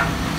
time.